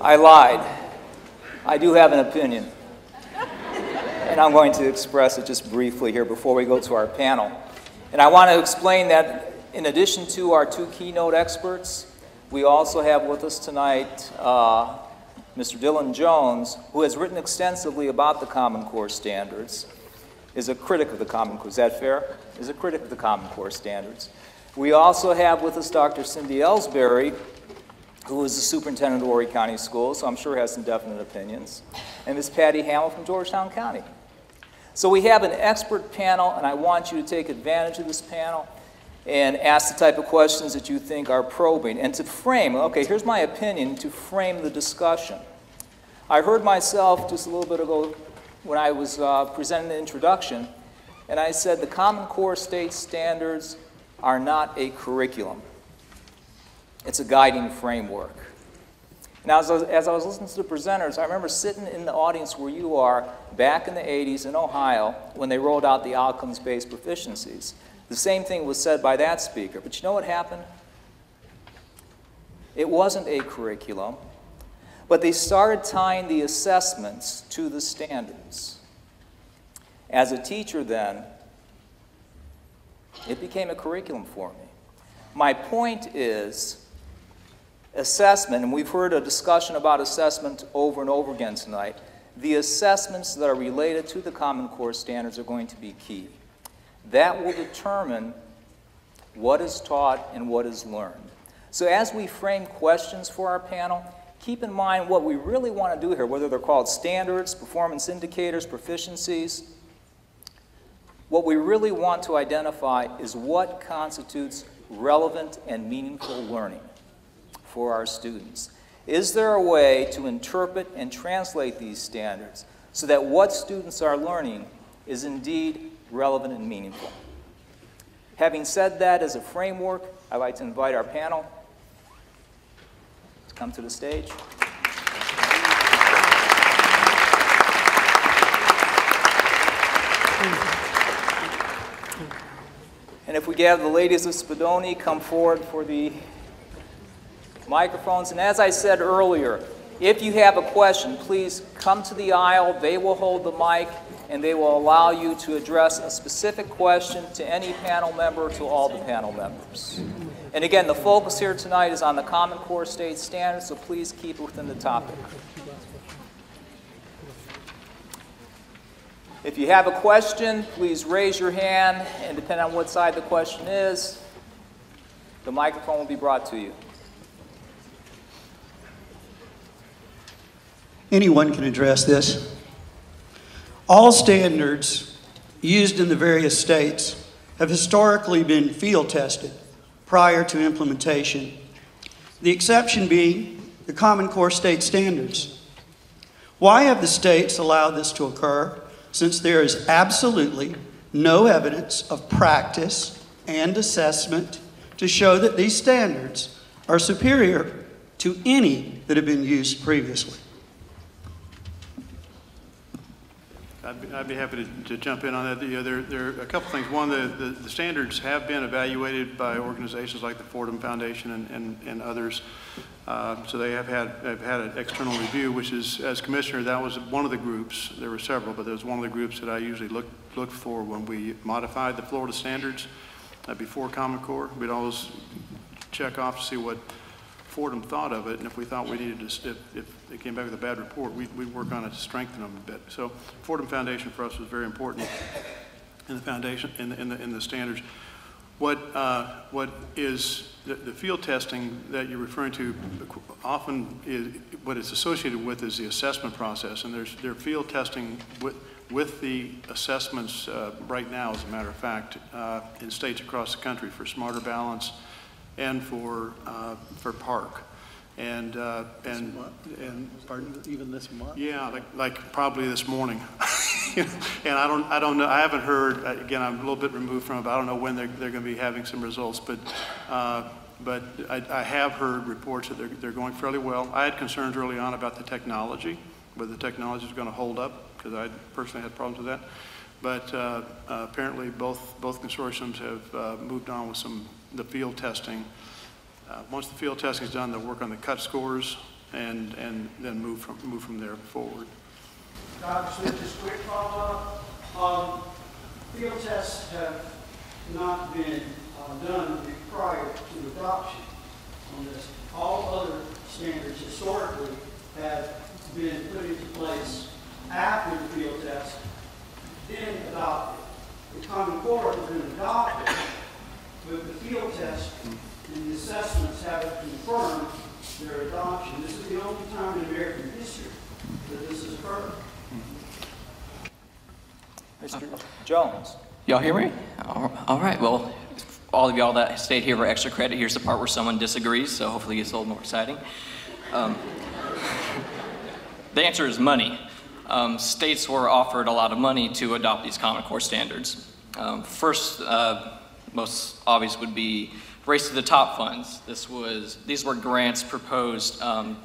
I lied. I do have an opinion. And I'm going to express it just briefly here before we go to our panel. And I want to explain that in addition to our two keynote experts, we also have with us tonight uh, Mr. Dylan Jones, who has written extensively about the Common Core standards, is a critic of the Common Core. Is that fair? Is a critic of the Common Core standards. We also have with us Dr. Cindy Elsberry, who is the superintendent of Horry County Schools, so I'm sure has some definite opinions, and Ms. Patty Hamill from Georgetown County. So we have an expert panel, and I want you to take advantage of this panel and ask the type of questions that you think are probing. And to frame, okay, here's my opinion, to frame the discussion. I heard myself just a little bit ago when I was uh, presenting the introduction, and I said the Common Core state standards are not a curriculum. It's a guiding framework. Now, as I, was, as I was listening to the presenters, I remember sitting in the audience where you are back in the 80s in Ohio when they rolled out the outcomes-based proficiencies. The same thing was said by that speaker. But you know what happened? It wasn't a curriculum, but they started tying the assessments to the standards. As a teacher, then, it became a curriculum for me. My point is assessment, and we've heard a discussion about assessment over and over again tonight, the assessments that are related to the Common Core standards are going to be key. That will determine what is taught and what is learned. So as we frame questions for our panel, keep in mind what we really want to do here, whether they're called standards, performance indicators, proficiencies. What we really want to identify is what constitutes relevant and meaningful learning for our students? Is there a way to interpret and translate these standards so that what students are learning is indeed relevant and meaningful? Having said that as a framework, I'd like to invite our panel to come to the stage. And if we have the ladies of Spadoni come forward for the microphones. And as I said earlier, if you have a question, please come to the aisle. They will hold the mic and they will allow you to address a specific question to any panel member, or to all the panel members. And again, the focus here tonight is on the Common Core State Standards, so please keep it within the topic. If you have a question, please raise your hand, and depending on what side the question is, the microphone will be brought to you. anyone can address this. All standards used in the various states have historically been field tested prior to implementation, the exception being the Common Core state standards. Why have the states allowed this to occur since there is absolutely no evidence of practice and assessment to show that these standards are superior to any that have been used previously? I'd be, I'd be happy to, to, jump in on that. You know, there, there are a couple things. One, the, the, the, standards have been evaluated by organizations like the Fordham Foundation and, and, and others. Uh, so they have had, have had an external review, which is, as commissioner, that was one of the groups. There were several, but there was one of the groups that I usually look, look for when we modified the Florida standards uh, before Common Core. We'd always check off to see what Fordham thought of it, and if we thought we needed to, if, if they came back with a bad report, we'd, we'd work on it to strengthen them a bit. So Fordham Foundation for us was very important in the foundation, in the, in the, in the standards. What, uh, what is the, the, field testing that you're referring to often is, what it's associated with is the assessment process, and there's there field testing with, with the assessments uh, right now, as a matter of fact, uh, in states across the country for Smarter Balance, and for, uh, for PARCC. And, uh, and, and, pardon, even this month? Yeah, like, like probably this morning. and I don't, I don't know, I haven't heard, uh, again, I'm a little bit removed from it, but I don't know when they're, they're going to be having some results. But, uh, but I, I have heard reports that they're, they're going fairly well. I had concerns early on about the technology, whether the technology is going to hold up, because I personally had problems with that. But uh, uh, apparently, both, both consortiums have uh, moved on with some, the field testing. Uh, Once the field testing is done, they'll work on the cut scores and, and then move from, move from there forward. Dr. Smith, just quick follow-up. Um, field tests have not been uh, done prior to adoption on this. All other standards historically have been put into place after the field test, then adopted. The Common Core has been adopted, but the field test and the assessments haven't confirmed their adoption. This is the only time in American history that this has occurred. Mr. Jones? Y'all hear me? All all right, well, all of y'all that stayed here for extra credit, here's the part where someone disagrees, so hopefully it's a little more exciting. Um, the answer is money. Um, states were offered a lot of money to adopt these Common Core standards. Um, first, uh, most obvious would be Race to the Top funds. This was, these were grants proposed um,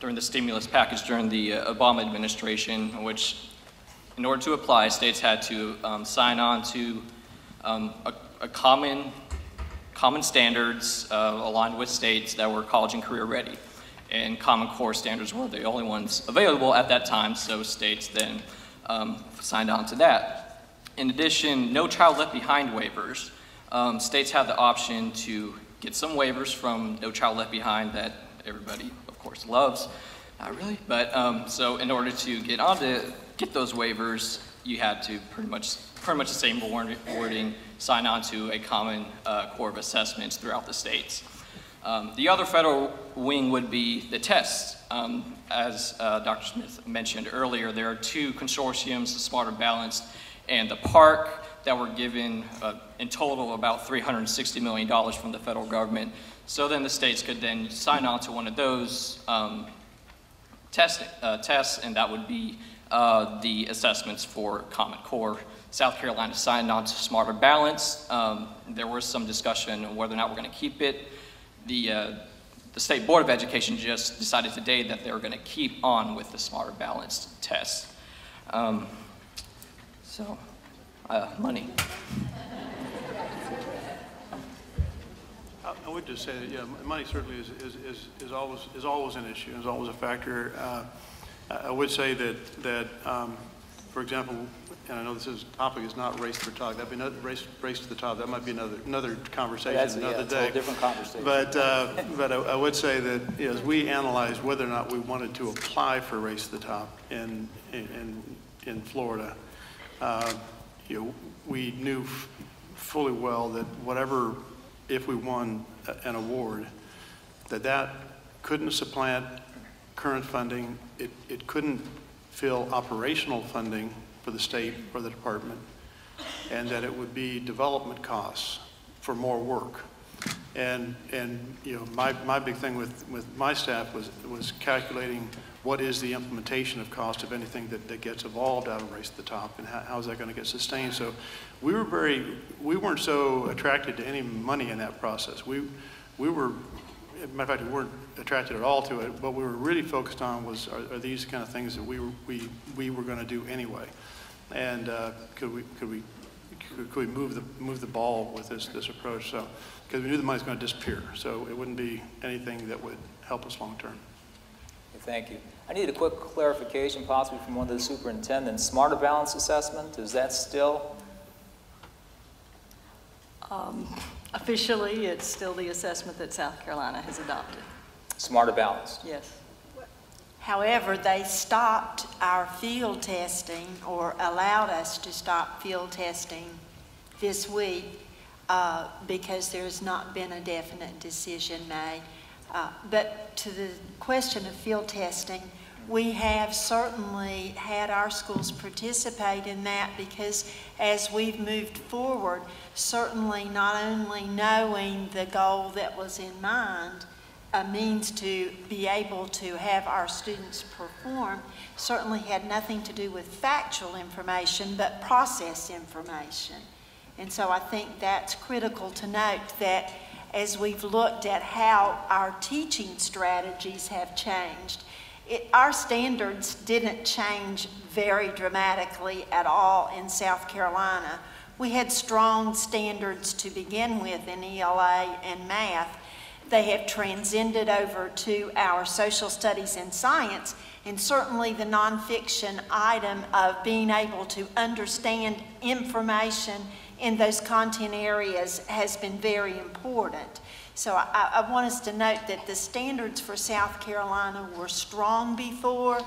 during the stimulus package during the uh, Obama administration, which in order to apply, states had to um, sign on to um, a, a common, common standards uh, aligned with states that were college and career ready. And Common Core standards were the only ones available at that time, so states then um, signed on to that. In addition, no child left behind waivers. Um, states had the option to get some waivers from No Child Left Behind that everybody, of course, loves. Not really, but um, so in order to get on to get those waivers, you had to pretty much, pretty much the same wording, sign on to a common uh, core of assessments throughout the states. Um, the other federal wing would be the tests. Um, as uh, Dr. Smith mentioned earlier, there are two consortiums, the Smarter Balanced and the PARCC, that were given uh, in total about $360 million from the federal government. So then the states could then sign on to one of those um, test, uh, tests, and that would be uh, the assessments for Common Core. South Carolina signed on to Smarter Balance. Um, there was some discussion on whether or not we're going to keep it. The, uh, the State Board of Education just decided today that they were going to keep on with the Smarter Balance test. Um, so, uh, money. I would just say that, yeah, money certainly is, is, is, is always, is always an issue, is always a factor. Uh, I would say that, that, um, for example, and I know this is, topic is not race for talk, that'd be another, race, race to the top, that might be another, another conversation That's, another yeah, day. different conversation. But, uh, but I I would say that, you know, as we analyzed whether or not we wanted to apply for Race to the Top in, in, in Florida, uh, you know, we knew fully well that whatever, if we won an award, that that couldn't supplant current funding, it, it couldn't fill operational funding for the state or the department, and that it would be development costs for more work. And, and, you know, my, my big thing with, with my staff was, was calculating what is the implementation of cost of anything that, that gets evolved out of Race to the Top, and how, how is that gonna get sustained? So we were very, we weren't so attracted to any money in that process. We, we were, matter of fact, we weren't attracted at all to it. What we were really focused on was, are, are these kind of things that we, were- we, we were gonna do anyway? And, uh, could we, could we, could could we move the, move the ball with this, this approach? So, because we knew the money money's gonna disappear, so it wouldn't be anything that would help us long-term. Thank you. I need a quick clarification possibly from one of the superintendents. Smarter Balance Assessment, is that still? Um, Officially, it's still the assessment that South Carolina has adopted, Smarter balance? yes. However, they stopped our field testing or allowed us to stop field testing this week uh, because there's not been a definite decision made. Uh, But to the question of field testing, we have certainly had our schools participate in that because as we've moved forward, certainly not only knowing the goal that was in mind, a means to be able to have our students perform certainly had nothing to do with factual information, but process information. And so I think that's critical to note that as we've looked at how our teaching strategies have changed, it, our standards didn't change very dramatically at all in South Carolina. We had strong standards to begin with in ELA and math. They have transcended over to our social studies and science, and certainly the nonfiction item of being able to understand information in those content areas has been very important. So I, I want us to note that the standards for South Carolina were strong before.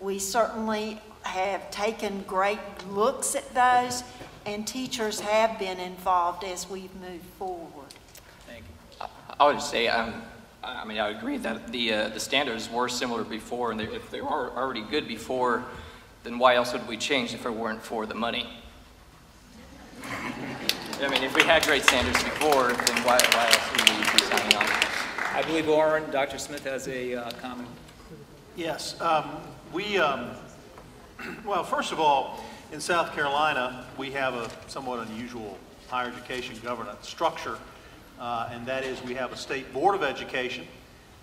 We certainly have taken great looks at those, and teachers have been involved as we've moved forward. Thank you. I would say, um, I mean, I agree that the, uh, the standards were similar before, and they, if they were already good before, then why else would we change if it weren't for the money? I mean, if we had great standards before, then why, why else would we be signing on? I believe Lauren, Dr. Smith has a uh, comment. Yes, um, we, um, well, first of all, in South Carolina, we have a somewhat unusual higher education governance structure, uh, and that is we have a state board of education.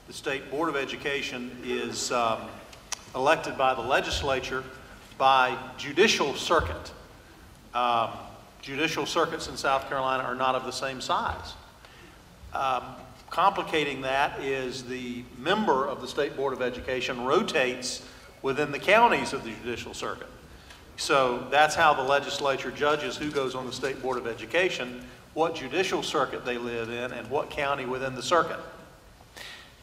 The state board of education is um, elected by the legislature by judicial circuit. Um, judicial circuits in South Carolina are not of the same size. Um, complicating that is the member of the State Board of Education rotates within the counties of the judicial circuit. So that's how the legislature judges who goes on the State Board of Education, what judicial circuit they live in, and what county within the circuit.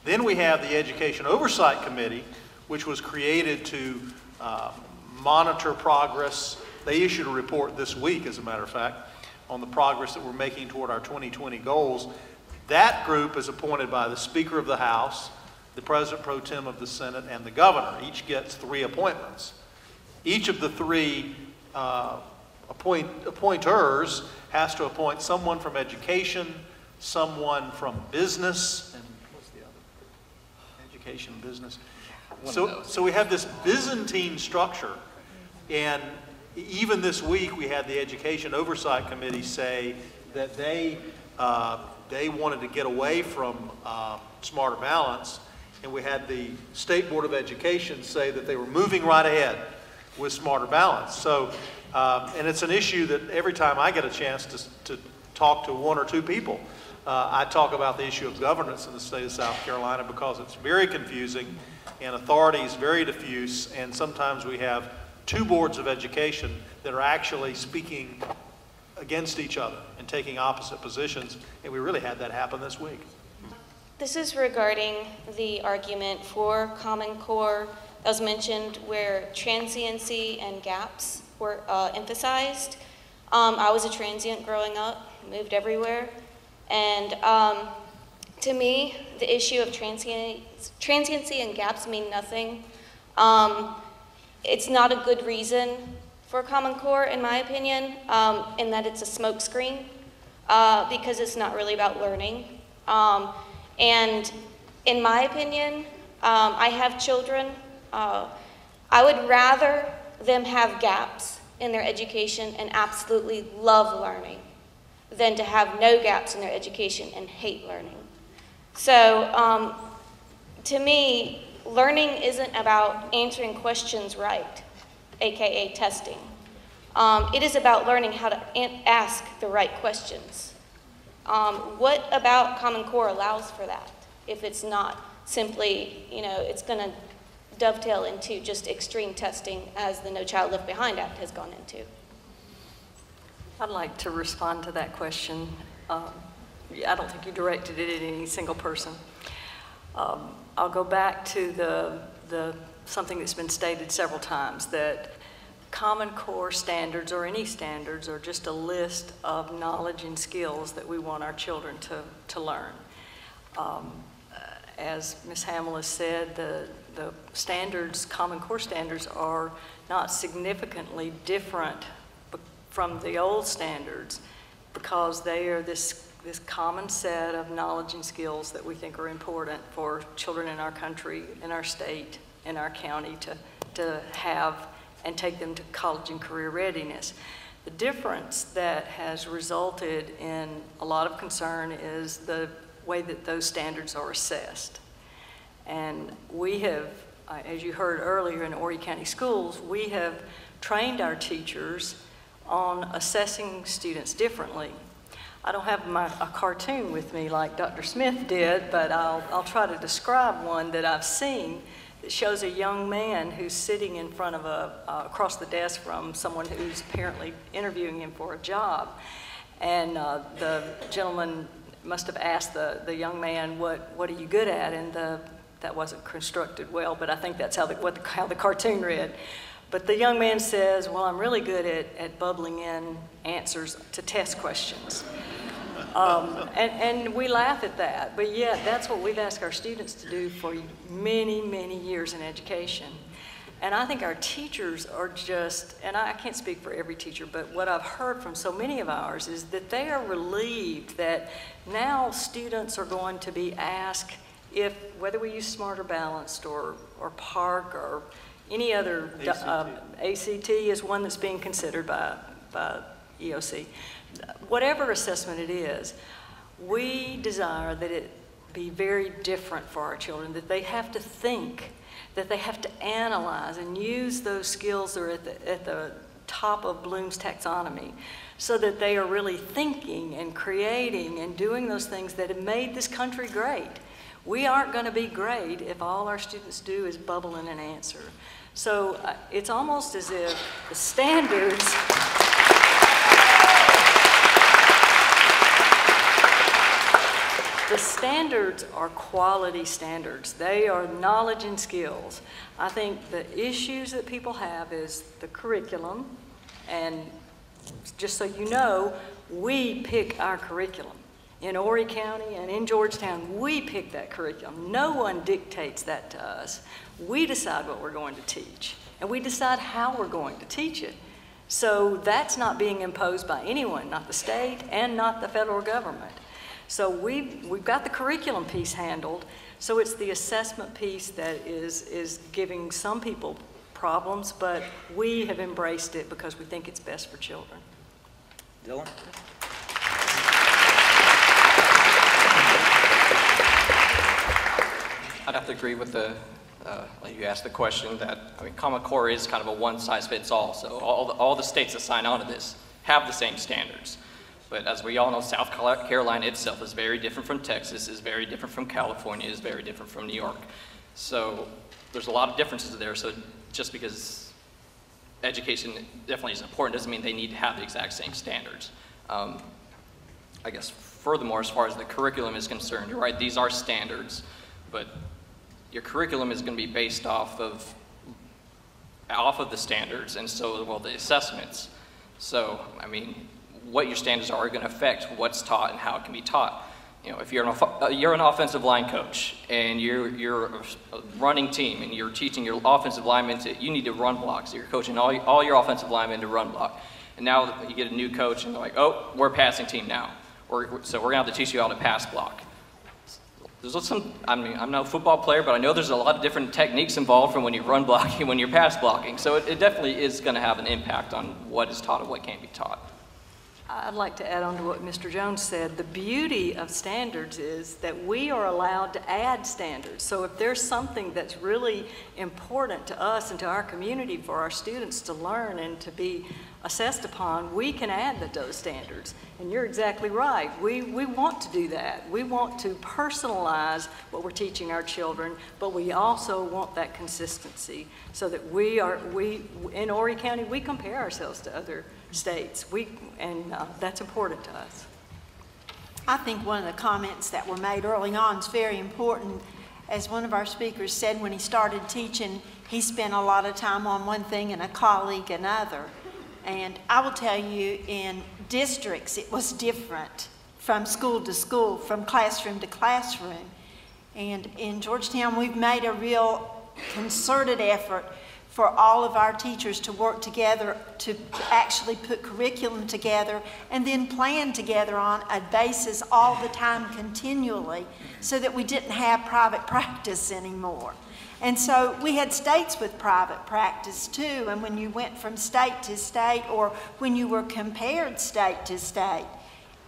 Then we have the Education Oversight Committee, which was created to uh, monitor progress they issued a report this week, as a matter of fact, on the progress that we're making toward our 2020 goals. That group is appointed by the Speaker of the House, the President Pro Tem of the Senate, and the Governor. Each gets three appointments. Each of the three uh, appoint, appointers has to appoint someone from education, someone from business, and what's the other? Education, business. So, so we have this Byzantine structure, and even this week, we had the Education Oversight Committee say that they, uh, they wanted to get away from uh, Smarter Balance, and we had the State Board of Education say that they were moving right ahead with Smarter Balance. So, uh, and it's an issue that every time I get a chance to, to talk to one or two people, uh, I talk about the issue of governance in the state of South Carolina because it's very confusing and authority is very diffuse, and sometimes we have two boards of education that are actually speaking against each other and taking opposite positions, and we really had that happen this week. This is regarding the argument for Common Core that was mentioned where transiency and gaps were uh, emphasized. Um, I was a transient growing up, moved everywhere, and um, to me, the issue of transiency, transiency and gaps mean nothing. Um, it's not a good reason for Common Core, in my opinion, um, in that it's a smokescreen, uh, because it's not really about learning. Um, and in my opinion, um, I have children. Uh, I would rather them have gaps in their education and absolutely love learning than to have no gaps in their education and hate learning. So, um, to me, learning isn't about answering questions right, AKA testing. Um, it is about learning how to ask the right questions. Um, what about Common Core allows for that if it's not simply, you know, it's going to dovetail into just extreme testing as the No Child Left Behind Act has gone into? I'd like to respond to that question. Um, I don't think you directed it at any single person. Um, I'll go back to the, the, something that's been stated several times, that Common Core standards or any standards are just a list of knowledge and skills that we want our children to, to learn. Um, as Ms. Hamill has said, the, the standards, Common Core standards are not significantly different from the old standards because they are this this common set of knowledge and skills that we think are important for children in our country, in our state, in our county to, to have and take them to college and career readiness. The difference that has resulted in a lot of concern is the way that those standards are assessed. And we have uh, as you heard earlier in Horry County Schools, we have trained our teachers on assessing students differently. I don't have my, a cartoon with me like Dr. Smith did, but I'll, I'll try to describe one that I've seen that shows a young man who's sitting in front of a, uh, across the desk from someone who's apparently interviewing him for a job. And uh, the gentleman must have asked the, the young man, what, what are you good at? And the, that wasn't constructed well, but I think that's how the, what the, how the cartoon read. But the young man says, well, I'm really good at, at bubbling in answers to test questions. Um, and, and we laugh at that, but yet that's what we've asked our students to do for many, many years in education. And I think our teachers are just, and I can't speak for every teacher, but what I've heard from so many of ours is that they are relieved that now students are going to be asked if, whether we use Smarter Balanced or, or PARCC or any other, ACT. um, ACT is one that's being considered by, by EOC. Whatever assessment it is, we desire that it be very different for our children, that they have to think, that they have to analyze and use those skills that are at the, at the top of Bloom's taxonomy so that they are really thinking and creating and doing those things that have made this country great. We aren't going to be great if all our students do is bubble in an answer. So uh, it's almost as if the standards. The standards are quality standards. They are knowledge and skills. I think the issues that people have is the curriculum, and just so you know, we pick our curriculum. In Horry County and in Georgetown, we pick that curriculum. No one dictates that to us. We decide what we're going to teach, and we decide how we're going to teach it. So that's not being imposed by anyone, not the state and not the federal government. So we've, we've got the curriculum piece handled, so it's the assessment piece that is, is giving some people problems, but we have embraced it because we think it's best for children. Dylan? I'd have to agree with the, uh, you asked the question that, I mean, Common Core is kind of a one-size-fits-all. So all the, all the states that sign on to this have the same standards. But as we all know, South Carolina itself is very different from Texas, is very different from California, is very different from New York. So there's a lot of differences there. So just because education definitely is important doesn't mean they need to have the exact same standards. Um, I guess furthermore, as far as the curriculum is concerned, you're right, these are standards, but your curriculum is going to be based off of off of the standards, and so will the assessments. So, I mean, what your standards are, are going to affect what's taught and how it can be taught. You know, if you're an, uh, you're an offensive line coach and you're, you're a running team and you're teaching your offensive linemen to, you need to run block. So you're coaching all, all your offensive linemen to run block. And now you get a new coach and they're like, oh, we're a passing team now. We're, so we're going to have to teach you how to pass block. There's some, I mean, I'm not a football player, but I know there's a lot of different techniques involved from when you run blocking when you're pass blocking. So it, it definitely is going to have an impact on what is taught and what can't be taught. I'd like to add on to what Mr. Jones said. The beauty of standards is that we are allowed to add standards. So if there's something that's really important to us and to our community for our students to learn and to be assessed upon, we can add the, those standards. And you're exactly right. We, we want to do that. We want to personalize what we're teaching our children, but we also want that consistency so that we are, we, in Horry County, we compare ourselves to other states. We, and uh, that's important to us. I think one of the comments that were made early on is very important. As one of our speakers said when he started teaching, he spent a lot of time on one thing and a colleague another. And I will tell you, in districts, it was different from school to school, from classroom to classroom. And in Georgetown, we've made a real concerted effort for all of our teachers to work together to actually put curriculum together and then plan together on a basis all the time continually so that we didn't have private practice anymore. And so we had states with private practice too, and when you went from state to state or when you were compared state to state,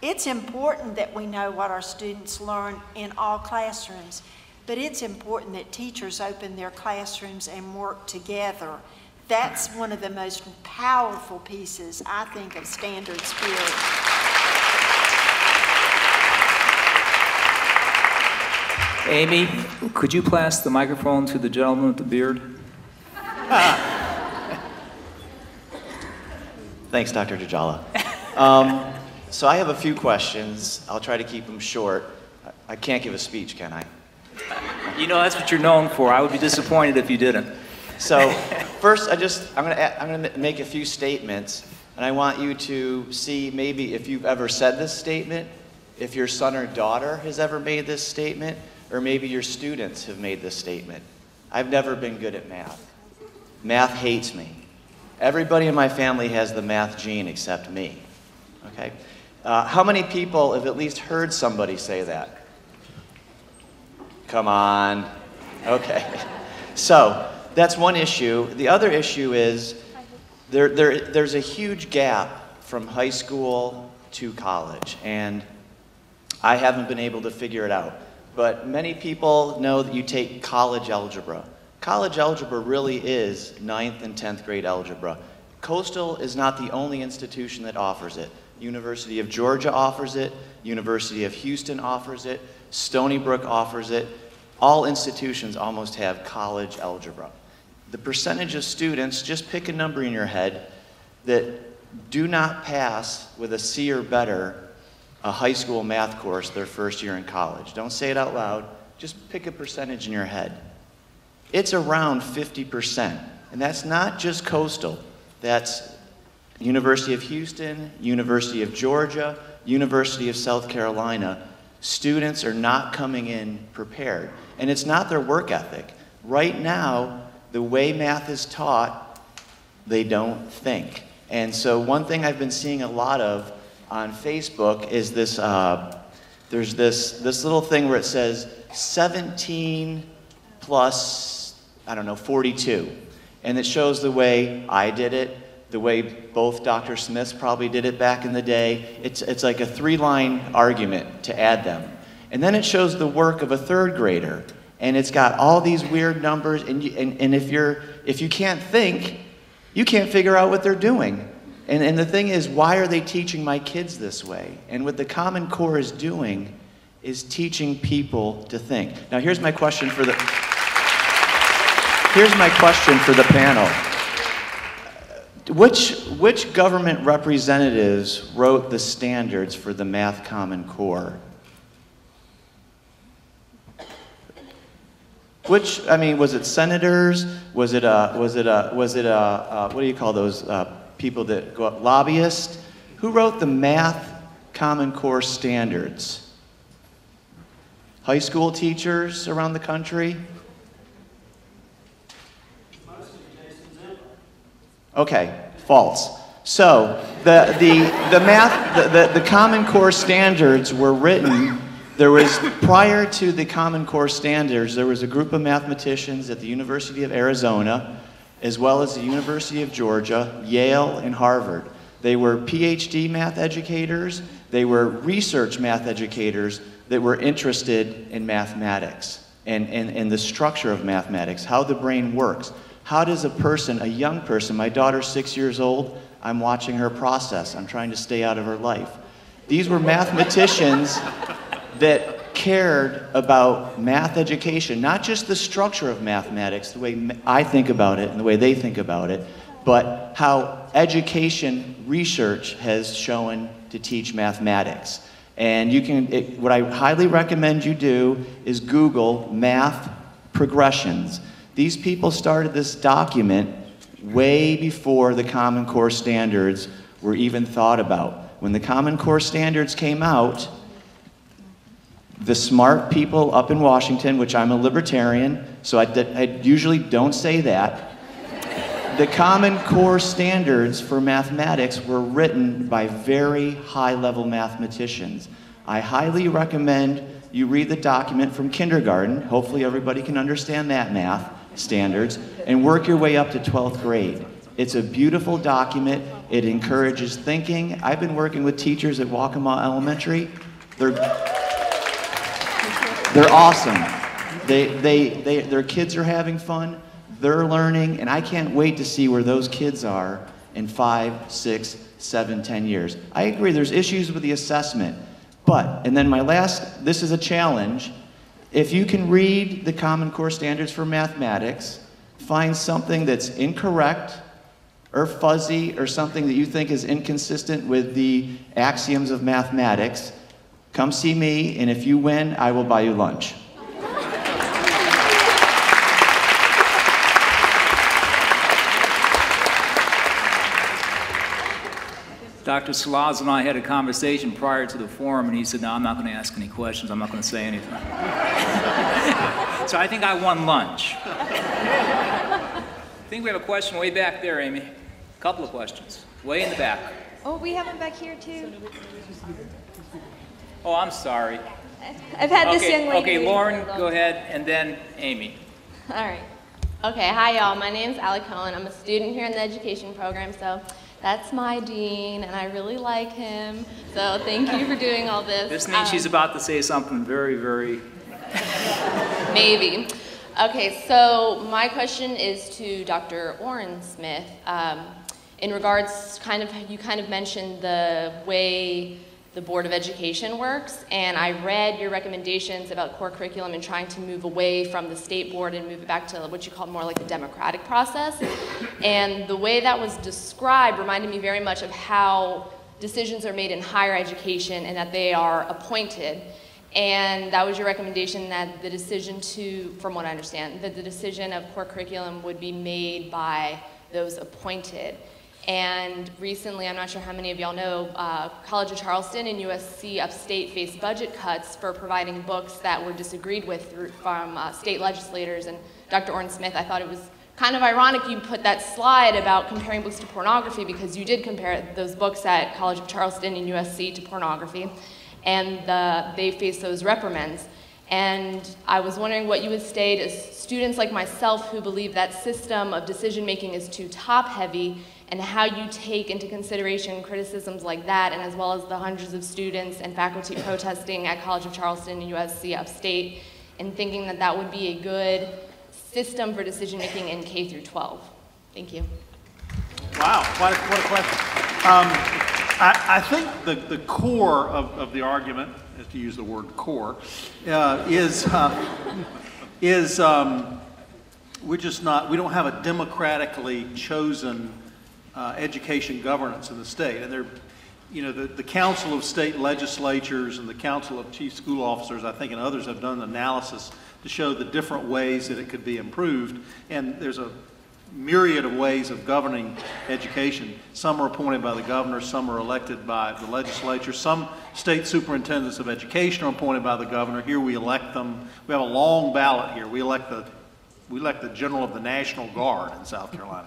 it's important that we know what our students learn in all classrooms but it's important that teachers open their classrooms and work together. That's one of the most powerful pieces, I think, of standard spirit. Amy, could you pass the microphone to the gentleman with the beard? Thanks, Dr. Dajala. Um, so I have a few questions. I'll try to keep them short. I I can't give a speech, can I? You know, that's what you're known for. I would be disappointed if you didn't. So first, I just I'm gonna I'm gonna make a few statements, and I want you to see maybe if you've ever said this statement, if your son or daughter has ever made this statement, or maybe your students have made this statement. I've never been good at math. Math hates me. Everybody in my family has the math gene except me. Okay? Uh, how many people have at least heard somebody say that? Come on. Okay. So that's one issue. The other issue is there, there, there's a huge gap from high school to college, and I haven't been able to figure it out. But many people know that you take college algebra. College algebra really is ninth and 10th grade algebra. Coastal is not the only institution that offers it. University of Georgia offers it, University of Houston offers it, Stony Brook offers it. All institutions almost have college algebra. The percentage of students, just pick a number in your head, that do not pass with a C or better a high school math course their first year in college. Don't say it out loud, just pick a percentage in your head. It's around 50%. And that's not just coastal. That's University of Houston, University of Georgia, University of South Carolina. Students are not coming in prepared. And it's not their work ethic. Right now, the way math is taught, they don't think. And so, one thing I've been seeing a lot of on Facebook is this uh, there's this, this little thing where it says 17 plus, I don't know, 42. And it shows the way I did it, the way both Dr. Smiths probably did it back in the day. It's, it's like a three line argument to add them. And then it shows the work of a third grader. And it's got all these weird numbers. And, you, and, and if, you're, if you can't think, you can't figure out what they're doing. And, and the thing is, why are they teaching my kids this way? And what the Common Core is doing is teaching people to think. Now, here's my question for the. Here's my question for the panel. Which, which government representatives wrote the standards for the Math Common Core? Which, I mean, was it senators? Was it, uh, was it, uh, was it, uh, uh, what do you call those uh, people that go up, lobbyists? Who wrote the Math Common Core standards? High school teachers around the country? Okay, false. So the, the, the math, the, the, the Common Core standards were written, there was, prior to the Common Core standards, there was a group of mathematicians at the University of Arizona, as well as the University of Georgia, Yale, and Harvard. They were PhD math educators, they were research math educators that were interested in mathematics and, and, and the structure of mathematics, how the brain works. How does a person, a young person, my daughter's six years old, I'm watching her process, I'm trying to stay out of her life. These were mathematicians that cared about math education, not just the structure of mathematics, the way I think about it and the way they think about it, but how education research has shown to teach mathematics. And you can, it, what I highly recommend you do is Google math progressions. These people started this document way before the Common Core standards were even thought about. When the Common Core standards came out, the smart people up in Washington, which I'm a libertarian, so I, I usually don't say that, the Common Core standards for mathematics were written by very high level mathematicians. I highly recommend you read the document from kindergarten. Hopefully, everybody can understand that math standards and work your way up to 12th grade. It's a beautiful document. It encourages thinking. I've been working with teachers at Waccamaw Elementary. They're, they're awesome. They, they, they, their kids are having fun, they're learning, and I can't wait to see where those kids are in five, six, seven, ten years. I agree, there's issues with the assessment, but, and then my last, this is a challenge. If you can read the Common Core standards for mathematics, find something that's incorrect or fuzzy or something that you think is inconsistent with the axioms of mathematics, come see me, and if you win, I will buy you lunch. Dr. Salaz and I had a conversation prior to the forum, and he said, No, I'm not going to ask any questions. I'm not going to say anything. so I think I won lunch. I think we have a question way back there, Amy. A couple of questions. Way in the back. Oh, we have one back here too. Oh, I'm sorry. I've had this okay, young lady. okay, Lauren, go ahead, and then Amy. All right. Okay, hi y'all. My name's Allie Cohen. I'm a student here in the education program, so that's my dean, and I really like him. So thank you for doing all this. This means she's Um, about to say something very, very. Maybe. Okay, so my question is to Dr. Orrin Smith. Um, in regards, kind of, you kind of mentioned the way the Board of Education works, and I read your recommendations about core curriculum and trying to move away from the state board and move it back to what you call more like a democratic process. And the way that was described reminded me very much of how decisions are made in higher education and that they are appointed. And that was your recommendation that the decision to, from what I understand, that the decision of core curriculum would be made by those appointed. And recently, I'm not sure how many of y'all know, uh, College of Charleston and USC Upstate faced budget cuts for providing books that were disagreed with through, from uh, state legislators. And Dr. Orrin Smith, I thought it was kind of ironic you put that slide about comparing books to pornography because you did compare those books at College of Charleston and USC to pornography, and uh, they faced those reprimands. And I was wondering what you would state as students like myself who believe that system of decision making is too top heavy, and how you take into consideration criticisms like that, and as well as the hundreds of students and faculty protesting at College of Charleston and USC upstate, and thinking that that would be a good system for decision making in K through 12. Thank you. Wow, what a, what a question. Um, I, I think the, the core of, of the argument, as to use the word core, uh, is, uh, is um, we're just not, we don't have a democratically chosen uh, education governance in the state. And there, you know, the, the Council of State Legislatures and the Council of Chief School Officers, I think, and others have done analysis to show the different ways that it could be improved. And there's a myriad of ways of governing education. Some are appointed by the governor, some are elected by the legislature. Some state superintendents of education are appointed by the governor. Here we elect them. We have a long ballot here. We elect the we elect the general of the National Guard in South Carolina.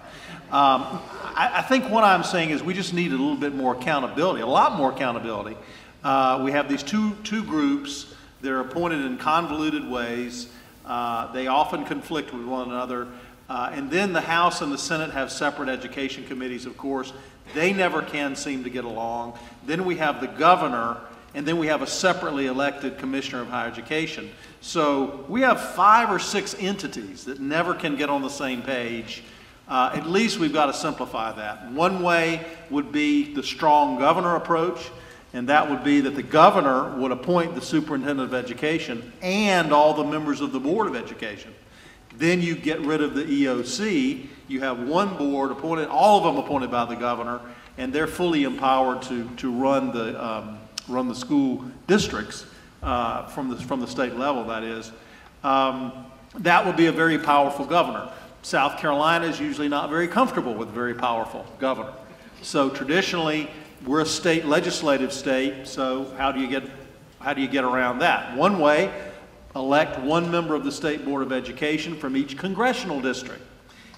Um, I, I think what I'm saying is we just need a little bit more accountability, a lot more accountability. Uh, we have these two, two groups. They're appointed in convoluted ways. Uh, they often conflict with one another. Uh, and then the House and the Senate have separate education committees, of course. They never can seem to get along. Then we have the governor, and then we have a separately elected commissioner of higher education. So we have five or six entities that never can get on the same page. Uh, at least we've got to simplify that. One way would be the strong governor approach, and that would be that the governor would appoint the superintendent of education and all the members of the board of education. Then you get rid of the EOC. You have one board appointed, all of them appointed by the governor, and they're fully empowered to, to run the, um, run the school districts uh, from, the, from the state level, that is. Um, that would be a very powerful governor. South Carolina is usually not very comfortable with a very powerful governor. So traditionally, we're a state legislative state, so how do you get, how do you get around that? One way, elect one member of the State Board of Education from each congressional district.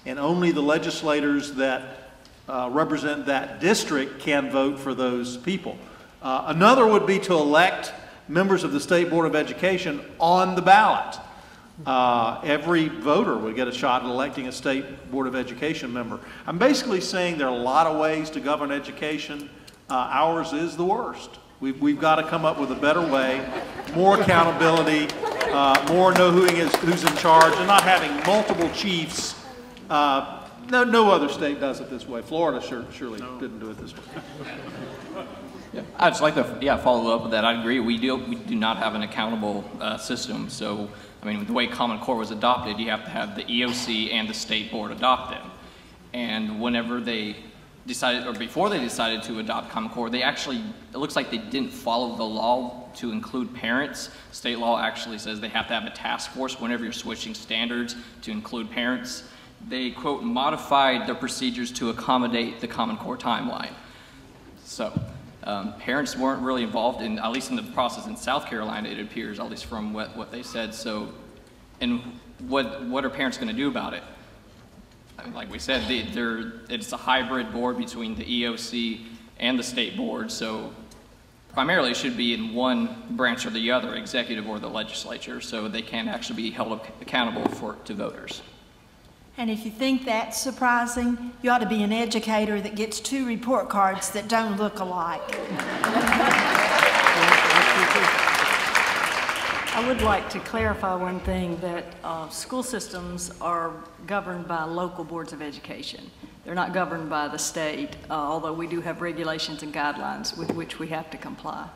And only the legislators that uh, represent that district can vote for those people. Uh, another would be to elect members of the State Board of Education on the ballot. Uh, every voter would get a shot at electing a State Board of Education member. I'm basically saying there are a lot of ways to govern education. Uh, ours is the worst. We've, we've got to come up with a better way, more accountability, uh, more know who is, who's in charge, and not having multiple chiefs. Uh, No, no other state does it this way. Florida sure, surely didn't do it this way. I'd just like to, yeah, follow up with that. I agree. We do, we do not have an accountable uh, system. So, I mean, the way Common Core was adopted, you have to have the EOC and the state board adopt them. And whenever they decided, or before they decided to adopt Common Core, they actually, it looks like they didn't follow the law to include parents. State law actually says they have to have a task force whenever you're switching standards to include parents. They, quote, modified their procedures to accommodate the Common Core timeline. So, um, parents weren't really involved in, at least in the process in South Carolina, it appears, at least from what, what they said. So, and what, what are parents going to do about it? I mean, like we said, they, it's a hybrid board between the EOC and the state board. So, primarily should be in one branch or the other, executive or the legislature, so they can actually be held accountable for to voters. And if you think that's surprising, you ought to be an educator that gets two report cards that don't look alike. I would like to clarify one thing, that uh, school systems are governed by local boards of education. They're not governed by the state, uh, although we do have regulations and guidelines with which we have to comply.